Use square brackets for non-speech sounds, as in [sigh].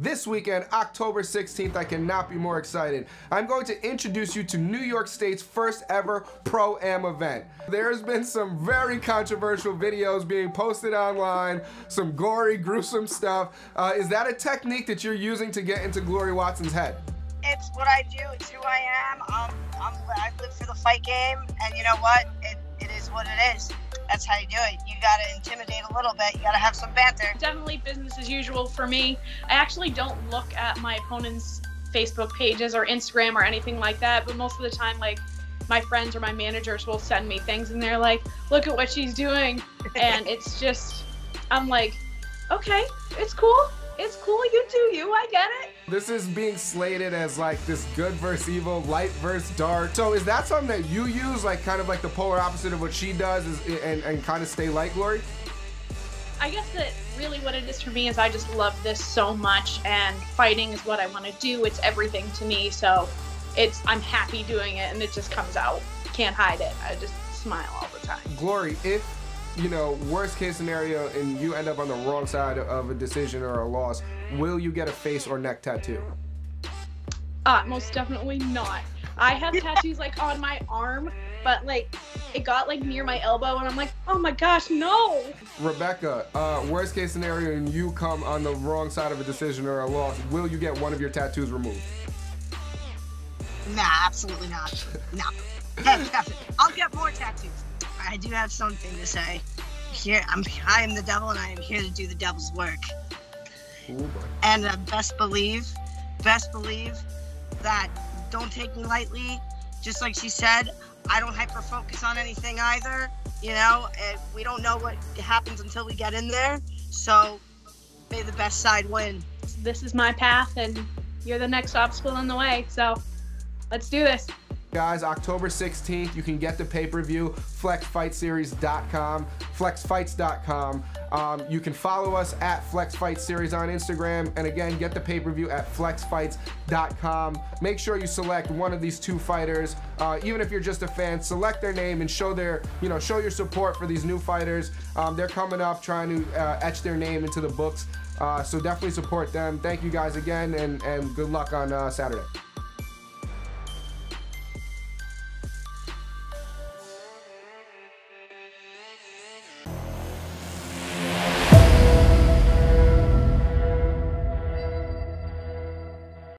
This weekend, October 16th, I cannot be more excited. I'm going to introduce you to New York State's first ever Pro-Am event. There's been some very controversial videos being posted online, some gory, gruesome stuff. Uh, is that a technique that you're using to get into Glory Watson's head? It's what I do. It's who I am. Um, I'm, I live for the fight game, and you know what? It, it is what it is that's how you do it. You got to intimidate a little bit. You got to have some banter. Definitely business as usual for me. I actually don't look at my opponent's Facebook pages or Instagram or anything like that, but most of the time, like, my friends or my managers will send me things and they're like, look at what she's doing. [laughs] and it's just, I'm like, okay, it's cool it's cool. You do you. I get it. This is being slated as like this good versus evil, light versus dark. So is that something that you use, like kind of like the polar opposite of what she does, is, and, and kind of stay light, Glory? I guess that really what it is for me is I just love this so much, and fighting is what I want to do. It's everything to me. So it's I'm happy doing it, and it just comes out. Can't hide it. I just smile all the time. Glory, if you know, worst case scenario, and you end up on the wrong side of a decision or a loss, will you get a face or neck tattoo? Uh, most definitely not. I have tattoos like on my arm, but like it got like near my elbow, and I'm like, oh my gosh, no. Rebecca, uh, worst case scenario, and you come on the wrong side of a decision or a loss, will you get one of your tattoos removed? Nah, absolutely not. No. Hey, I'll get more tattoos. I do have something to say. Here, I'm. I am the devil, and I am here to do the devil's work. Ooh, and uh, best believe, best believe that don't take me lightly. Just like she said, I don't hyper focus on anything either. You know, and we don't know what happens until we get in there. So, may the best side win. This is my path, and you're the next obstacle in the way. So, let's do this. Guys, October 16th, you can get the pay-per-view, flexfightseries.com, flexfights.com. Um, you can follow us at flexfightseries on Instagram, and again, get the pay-per-view at flexfights.com. Make sure you select one of these two fighters. Uh, even if you're just a fan, select their name and show their, you know, show your support for these new fighters. Um, they're coming up, trying to uh, etch their name into the books. Uh, so definitely support them. Thank you guys again, and, and good luck on uh, Saturday.